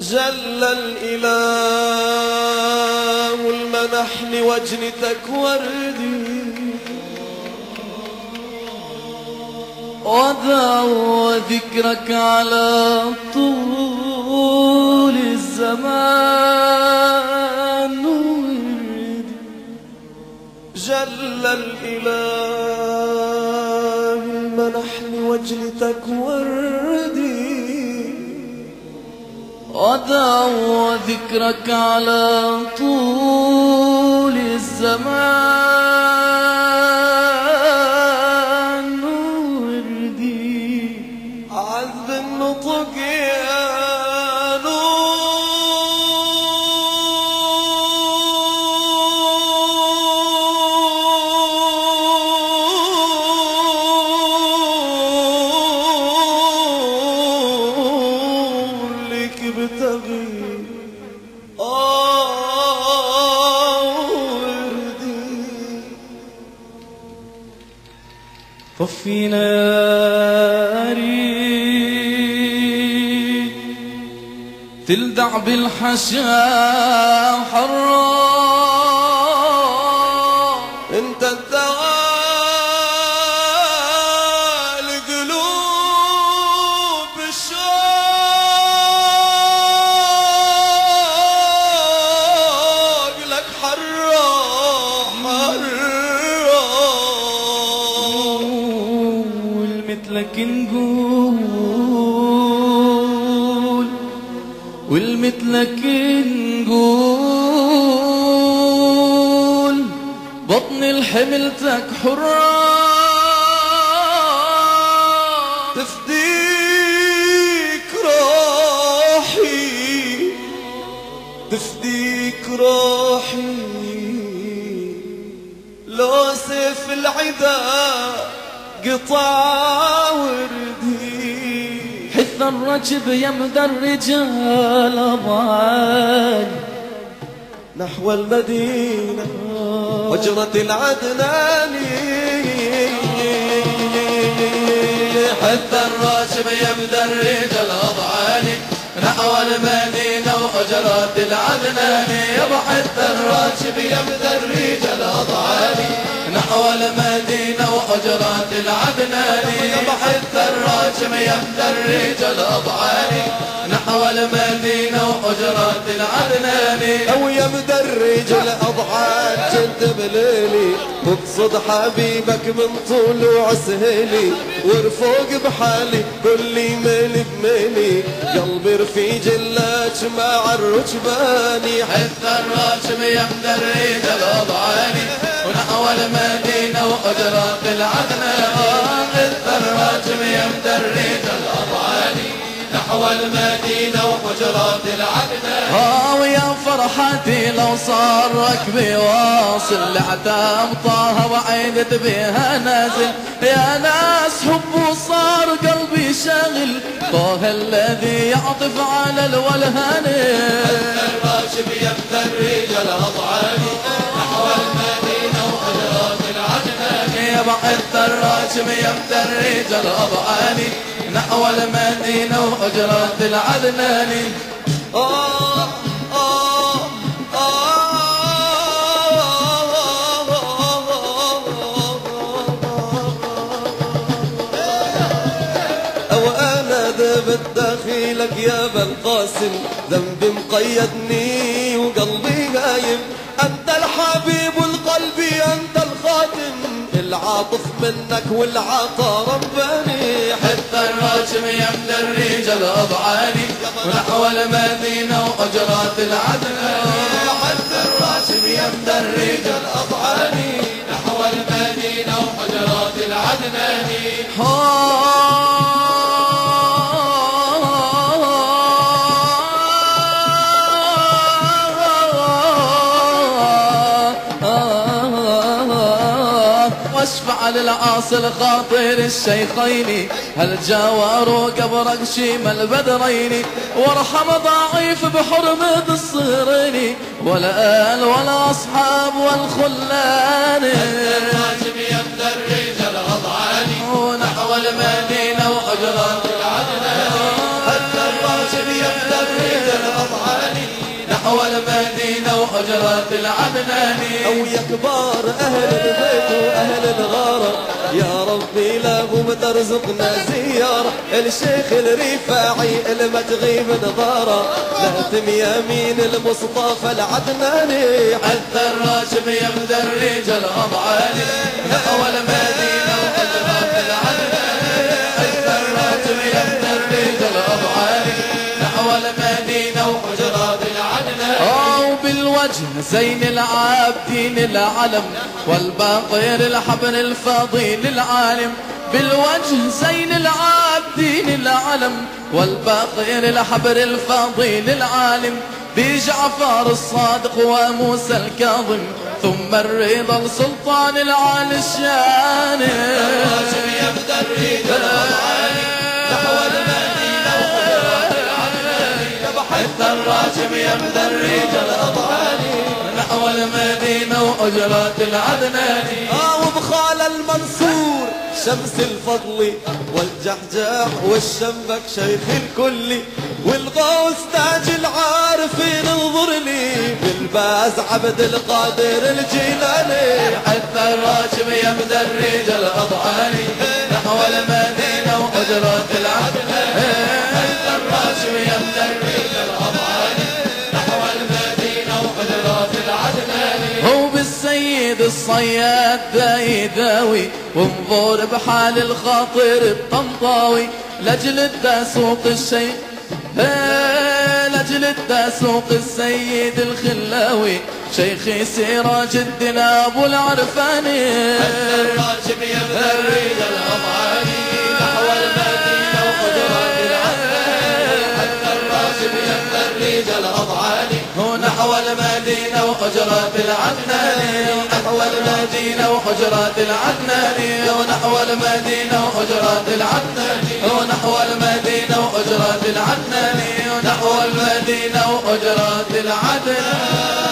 جل الإله المنح لوجنتك وردي ودعو ذكرك على طول الزمان. جل الإله المنح لوجنتك وردي ودعو ذكرك على طول الزمان. وردي. عذب النطق طفي ناري تلدع بالحشا حرا. انت الدواء والمثلك نقول والمثلك نقول. بطن الحملتك حرة تفديك روحي تفديك روحي. لو سيف العدا قطع وردي. حث الرجب يمدى الرجال أضعان نحو المدينة هجرة العدناني حتى الراشب يبدأ الرجال أضعاني نحو المدينة وحجرات العدناني حتى الراشب يبدأ الرجال أضعاني نحو المدينة وحجرات العدناني حتى الراشب يبدأ الرجال أضعاني نحو المدينة وحجرات العدناني أو يبدا الرجل اضعان جد بليلي. وبصد حبيبك من طلوع سهيلي ورفوق بحالي كل ميل بميلي. قلبي رفيج اللاتش مع الركباني حتى الراشم يمدى الرجال أضعاني ونحو المدينة وحجرات العدنان حتى الراشم يمدى الرجال أضعاني نحو المدينة وحجرات العدنان ها ويا فرحتي لو صار ركبي واصل لعتاب طه وعيدت بها نازل. يا ناس حب وصار قلبي شاغل. طه الذي يعطف على الولهان الراشب يبدأ الرجال أضعاني بعث الراشب يبدأ الرجال أضعاني نحو المدينة وحجرات العدنان آه آه أو أنا ذهب داخلك يا ابا القاسم ذنبي مقيدني وقلبي نايم أنت الحبيب القلب أنت الخاتم العاطف منك والعطا رباني. حتى الراشم يمدى الرجال أضعاني ونحو المدينة وحجرات العدنان حتى الراشم يمدى الرجال أضعاني نحو المدينة وحجرات العدنان للعاصل خاطر الشيخين هل جاوروا قبرك شيم البدرين؟ وارحم ضعيف بحرمة الصغرين ولا آل ولا أصحاب والخلان. الراجب يبدأ الرجال أضعاني ونحو المدينة الأضعاني نحو المدينة وحجرات العدناني أو يا كبار أهل البيت وأهل الغارة يا ربي لهم ترزقنا زيارة. الشيخ الرفاعي ما تغيب نظارة نهتم يمين المصطفى العدناني. حتى الراشم يبدأ الرجال أضعاني نحو المدينة زين العابدين العلم والباقر الحبر الفضيل العالم بالوجه زين العابدين العلم والباقر الحبر الفضيل العالم بجعفر الصادق وموسى الكاظم ثم الرضا السلطان العالي الشان. يبدا الرجال الأضعاني نحو حتى الراشم يبدا الرجال وأجرات العدناني آه وبخال المنصور شمس الفضل والجحجاح والشمبك شيخ الكل. والغوث تاج العارفين انظر لي بالباز عبد القادر الجيلاني. حتى الراشم يبدا الرجال أضعاني نحو المدينة وأجرات العدناني الصياد داي داوي وانظر بحال الخاطر الطنطاوي لجل الداسوق الشيخ إيه، لجل الداسوق السيد الخلاوي. شيخي سراج الدين أبو العرفاني. الراشم يبدا الرجال الأضعاني نحو المدينة وحجرات العدناني حتى الراشم يبدا الرجال الأضعاني هو نحو العدناني نحو المدينة وحجرات العدناني ونحو المدينة وحجرات العدناني ونحو المدينة وحجرات العدناني ونحو المدينة وحجرات العدناني